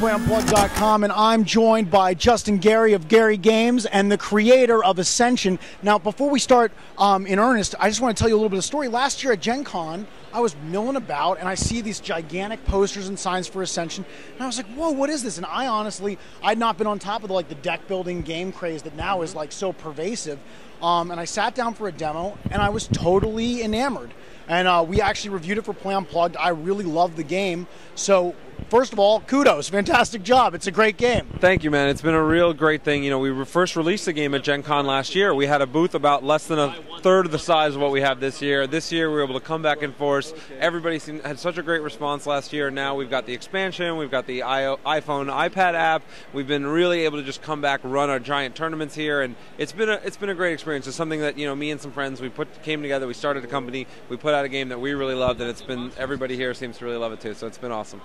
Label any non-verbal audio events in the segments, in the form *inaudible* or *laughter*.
PlayUnplugged.com, and I'm joined by Justin Gary of Gary Games and the creator of Ascension. Now, before we start um, in earnest, I just want to tell you a little bit of story. Last year at Gen Con, I was milling about and I see these gigantic posters and signs for Ascension, and I was like, "Whoa, what is this?" And I honestly, I'd not been on top of the, like the deck building game craze that now is like so pervasive. Um, and I sat down for a demo, and I was totally enamored. And uh, we actually reviewed it for Play Unplugged. I really love the game. So first of all, kudos, fantastic job. It's a great game. Thank you, man. It's been a real great thing. You know, we first released the game at Gen Con last year. We had a booth about less than a third of the size of what we have this year. This year, we were able to come back in force. Everybody seemed, had such a great response last year. Now we've got the expansion, we've got the iPhone, iPad app. We've been really able to just come back, run our giant tournaments here, and it's been a it's been a great experience. It's something that you know me and some friends we put came together. We started a company. We put out a game that we really loved, and it's been everybody here seems to really love it too. So it's been awesome.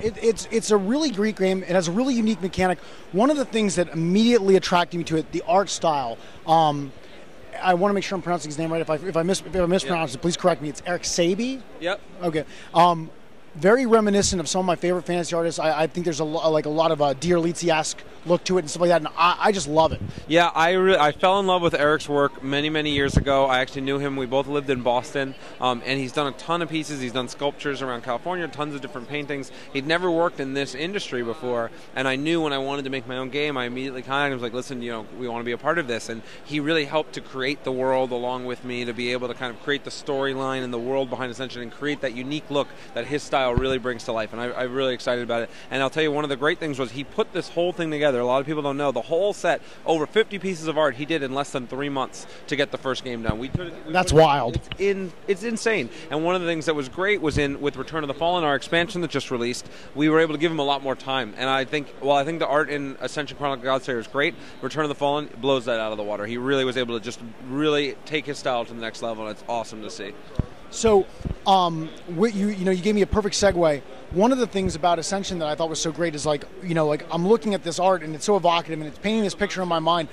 It, it's it's a really great game. It has a really unique mechanic. One of the things that immediately attracted me to it, the art style. Um, I want to make sure I'm pronouncing his name right. If I if I, mis, if I mispronounce it, please correct me. It's Eric Sabee. Yep. Okay. Um, very reminiscent of some of my favorite fantasy artists. I, I think there's a lo- like a lot of uh, Dear esque look to it and stuff like that, and I, I just love it. Yeah, I re- I fell in love with Eric's work many many years ago. I actually knew him. We both lived in Boston, um, and he's done a ton of pieces. He's done sculptures around California, tons of different paintings. He'd never worked in this industry before, and I knew when I wanted to make my own game, I immediately contacted him. I was like, "Listen, you know, we want to be a part of this," and he really helped to create the world along with me to be able to kind of create the storyline and the world behind Ascension and create that unique look that his style really brings to life and I, am really excited about it. And I'll tell you, one of the great things was he put this whole thing together. A lot of people don't know the whole set, over 50 pieces of art he did in less than three months to get the first game done. We, we That's wild. It's in it's insane. And one of the things that was great was in with Return of the Fallen, our expansion that just released. We were able to give him a lot more time, and I think well, I think the art in Ascension Chronicle Godslayer is great. Return of the Fallen blows that out of the water. He really was able to just really take his style to the next level, and it's awesome to see. So, um, you you know, you gave me a perfect segue. One of the things about Ascension that I thought was so great is like, you know, like I'm looking at this art and it's so evocative and it's painting this picture in my mind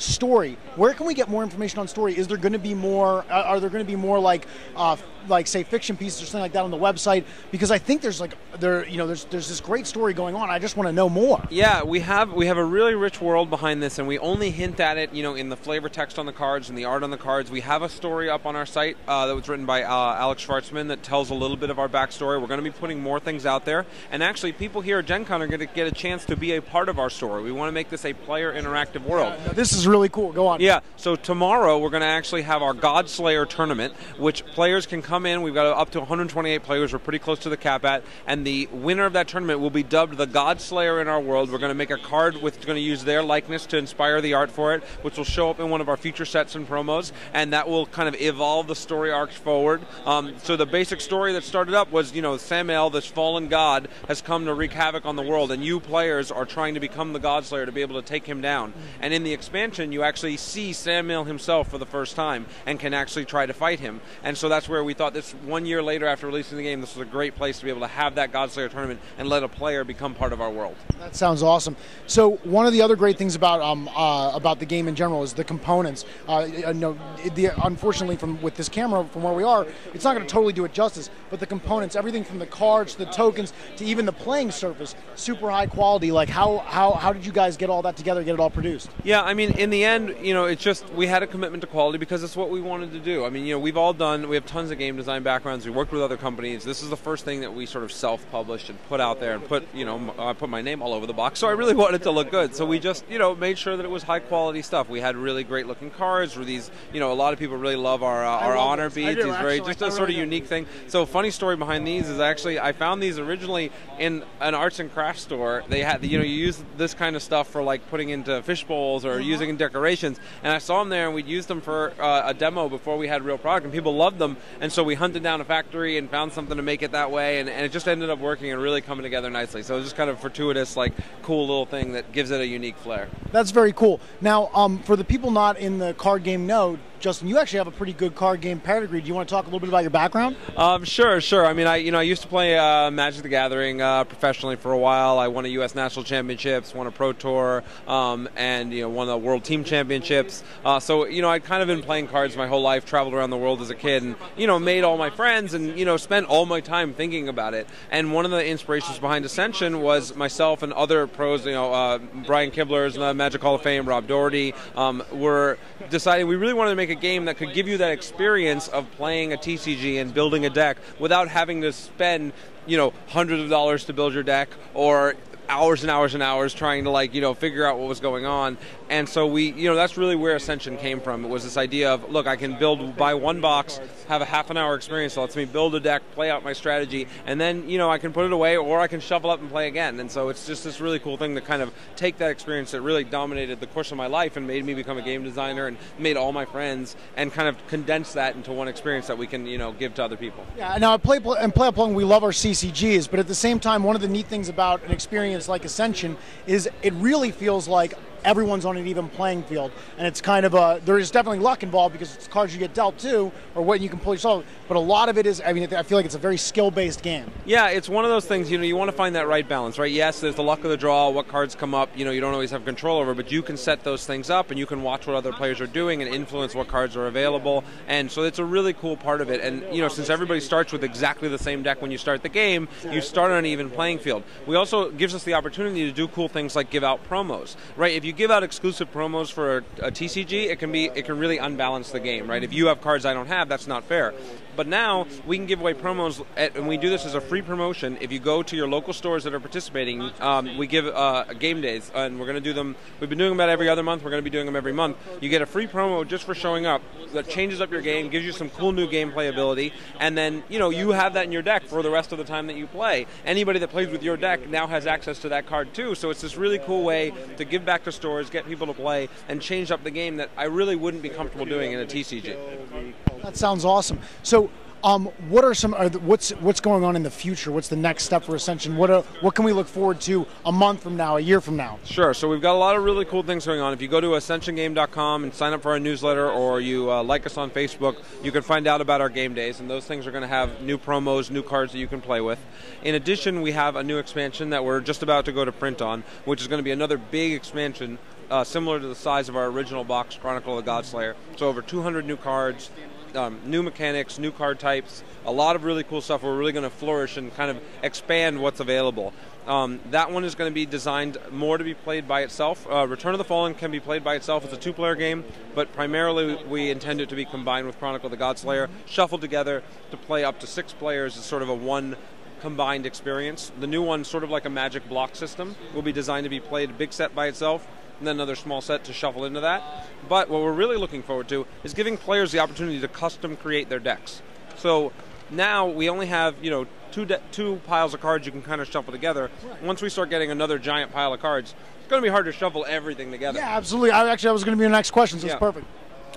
story. Where can we get more information on story? Is there going to be more? Uh, are there going to be more like, uh, like say fiction pieces or something like that on the website? Because I think there's like there, you know, there's there's this great story going on. I just want to know more. Yeah, we have we have a really rich world behind this, and we only hint at it, you know, in the flavor text on the cards and the art on the cards. We have a story up on our site uh, that was written by uh, Alex Shvartsman that tells a little bit of our backstory. We're going to be putting more things out there, and actually, people here at Gen Con are going to get a chance to be a part of our story. We want to make this a player interactive world. This is really cool. Go on. Yeah. So tomorrow we're going to actually have our Godslayer tournament, which players can come in. We've got up to 128 players. We're pretty close to the cap at, and the winner of that tournament will be dubbed the Godslayer in our world. We're going to make a card with going to use their likeness to inspire the art for it, which will show up in one of our future sets and promos, and that will kind of evolve the story arcs forward. Um, so the basic story that started up was, you know, Samael, this fallen god, has come to wreak havoc on the world, and you players are trying to become the Godslayer to be able to take him down. And in the expansion, you actually see Samael himself for the first time and can actually try to fight him. And so that's where we thought this one year later after releasing the game, this was a great place to be able to have that Godslayer tournament and let a player become part of our world. That sounds awesome. So one of the other great things about um, uh, about the game in general is the components. Uh, no, the, unfortunately, from with this camera from where we are, it's not going to totally do it justice. But the components, everything from the cards to the tokens to even the playing surface, super high quality. Like how how how did you guys get all that together, get it all produced? Yeah, I mean, in the end, you know, it's just we had a commitment to quality because it's what we wanted to do. I mean, you know, we've all done, we have tons of game design backgrounds. We worked with other companies. This is the first thing that we sort of self-published and put out there and put, you know, I put my name all over the box. So I really *laughs* wanted to look good. So we just, you know, made sure that it was high quality stuff. We had really great looking cards. These, you know, a lot of people really love our uh, our honor this. beads. These very just a sort of unique thing. So funny story behind these is actually I found these originally in an arts and crafts store. They had, you know, you use this kind of stuff for like putting into fish bowls or uh-huh. using decorations. And I saw them there, and we'd used them for uh, a demo before we had real product, and people loved them. And so we hunted down a factory and found something to make it that way, and, and it just ended up working and really coming together nicely. So it was just kind of fortuitous, like cool little thing that gives it a unique flair. That's very cool. Now, um, for the people not in the card game know, Justin, you actually have a pretty good card game pedigree. Do you want to talk a little bit about your background? Um, sure, sure. I mean, I you know I used to play uh, Magic the Gathering uh, professionally for a while. I won a U.S. National Championships, won a Pro Tour, um, and you know won the World Team Championships. Uh, so you know I'd kind of been playing cards my whole life, traveled around the world as a kid, and you know made all my friends, and you know spent all my time thinking about it. And one of the inspirations behind Ascension was myself and other pros. You know, uh, Brian Kibler's in the Magic Hall of Fame, Rob Dougherty, um, were deciding we really wanted to make a game that could give you that experience of playing a TCG and building a deck without having to spend you know hundreds of dollars to build your deck or hours and hours and hours trying to like you know figure out what was going on. And so we you know that's really where ascension came from. It was this idea of look i can build buy one box have a half an hour experience that lets me build a deck play out my strategy and then you know i can put it away or i can shuffle up and play again. And so it's just this really cool thing to kind of take that experience that really dominated the course of my life and made me become a game designer and made all my friends and kind of condense that into one experience that we can you know give to other people. Yeah now at play and play along we love our ccgs but at the same time one of the neat things about an experience like Ascension is it really feels like everyone's on an even playing field, and it's kind of a there is definitely luck involved because it's cards you get dealt too, or what you can pull yourself. But a lot of it is, I mean, I feel like it's a very skill based game. Yeah, it's one of those things. You know, you want to find that right balance, right? Yes, there's the luck of the draw, what cards come up. You know, you don't always have control over, but you can set those things up, and you can watch what other players are doing and influence what cards are available. And so it's a really cool part of it. And you know, since everybody starts with exactly the same deck when you start the game, you start on an even playing field. We also gives us the opportunity to do cool things like give out promos, right? If you give out exclusive promos for a, a, TCG, it can be it can really unbalance the game, right? If you have cards I don't have, that's not fair. But now we can give away promos, at, and we do this as a free promotion. If you go to your local stores that are participating, um, we give uh, game days, and we're going to do them. We've been doing them about every other month. We're going to be doing them every month. You get a free promo just for showing up that changes up your game, gives you some cool new gameplay ability, and then you know you have that in your deck for the rest of the time that you play. Anybody that plays with your deck now has access to that card too. So it's this really cool way to give back to stores, get people to play, and change up the game that I really wouldn't be comfortable doing in a TCG. That sounds awesome. So um, what are some? Are the, what's what's going on in the future? What's the next step for Ascension? What are, what can we look forward to a month from now, a year from now? Sure. So we've got a lot of really cool things going on. If you go to ascensiongame.com and sign up for our newsletter, or you uh, like us on Facebook, you can find out about our game days, and those things are going to have new promos, new cards that you can play with. In addition, we have a new expansion that we're just about to go to print on, which is going to be another big expansion uh, similar to the size of our original box, Chronicle of the Godslayer. So over 200 new cards, um, new mechanics, new card types, a lot of really cool stuff. We're really going to flourish and kind of expand what's available. Um, that one is going to be designed more to be played by itself. Uh, Return of the Fallen can be played by itself. It's a two-player game, but primarily we intend it to be combined with Chronicle of the Godslayer, shuffled together to play up to six players as sort of a one combined experience. The new one, sort of like a magic block system, will be designed to be played a big set by itself and then another small set to shuffle into that. But what we're really looking forward to is giving players the opportunity to custom create their decks. So now we only have, you know, two de- two piles of cards you can kind of shuffle together. Once we start getting another giant pile of cards, it's going to be hard to shuffle everything together. Yeah, absolutely. I actually that was going to be your next question, so yeah. it's perfect.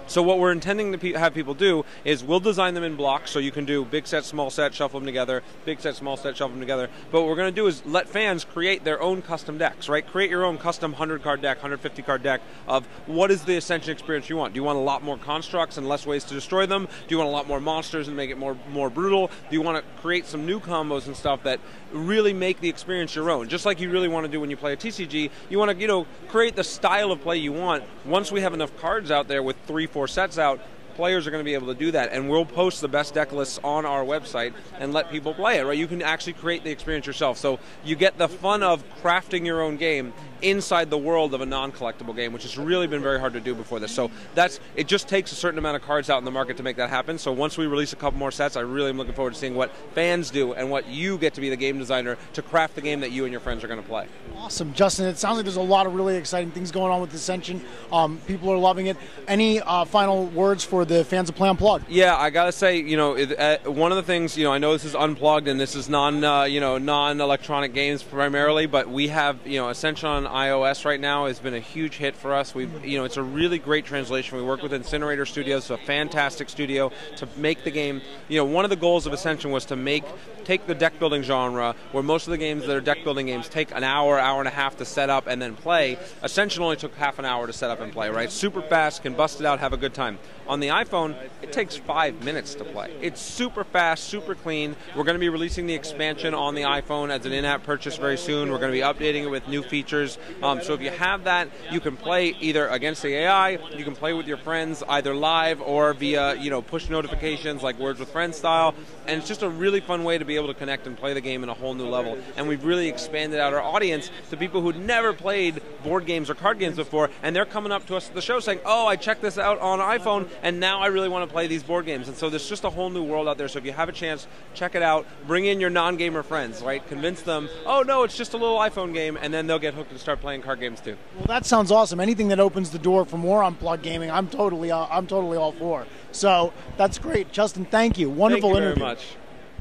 So what we're intending to pe- have people do is we'll design them in blocks, so you can do big set, small set, shuffle them together, big set, small set, shuffle them together. But what we're going to do is let fans create their own custom decks, right? Create your own custom 100 card deck, 150 card deck of what is the Ascension experience you want. Do you want a lot more constructs and less ways to destroy them? Do you want a lot more monsters and make it more more brutal? Do you want to create some new combos and stuff that really make the experience your own? Just like you really want to do when you play a TCG, you want to you know create the style of play you want. Once we have enough cards out there with three, four sets out, players are going to be able to do that, and we'll post the best deck lists on our website and let people play it. Right? You can actually create the experience yourself, so you get the fun of crafting your own game inside the world of a non-collectible game, which has really been very hard to do before this. So that's it. Just takes a certain amount of cards out in the market to make that happen. So once we release a couple more sets, I really am looking forward to seeing what fans do and what you get to be the game designer to craft the game that you and your friends are going to play. Awesome, Justin. It sounds like there's a lot of really exciting things going on with Ascension. Um, people are loving it. Any uh, final words for for the fans of Play Unplugged. Yeah, I gotta say, you know, it, uh, one of the things, you know, I know this is unplugged and this is non, uh, you know, non-electronic games primarily, but we have, you know, Ascension on iOS right now has been a huge hit for us. We, you know, it's a really great translation. We work with Incinerator Studios, a fantastic studio to make the game. You know, one of the goals of Ascension was to make take the deck building genre, where most of the games that are deck building games take an hour, hour and a half to set up and then play. Ascension only took half an hour to set up and play. Right, super fast, can bust it out, have a good time. On the iPhone, it takes five minutes to play. It's super fast, super clean. We're going to be releasing the expansion on the iPhone as an in-app purchase very soon. We're going to be updating it with new features. Um, so if you have that, you can play either against the AI, you can play with your friends either live or via you know push notifications like Words with Friends style, and it's just a really fun way to be able to connect and play the game in a whole new level. And we've really expanded out our audience to people who'd never played board games or card games before, and they're coming up to us at the show saying, "Oh, I checked this out on iPhone." and now I really want to play these board games. And so there's just a whole new world out there. So if you have a chance, check it out. Bring in your non-gamer friends, right? Convince them, oh no, it's just a little iPhone game, and then they'll get hooked and start playing card games too. Well, that sounds awesome. Anything that opens the door for more unplugged gaming, I'm totally, uh, I'm totally all for. So that's great, Justin. Thank you. Wonderful thank you interview.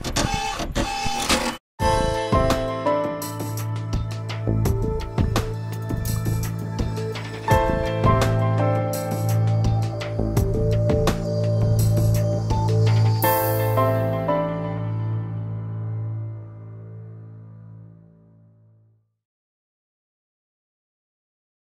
very much.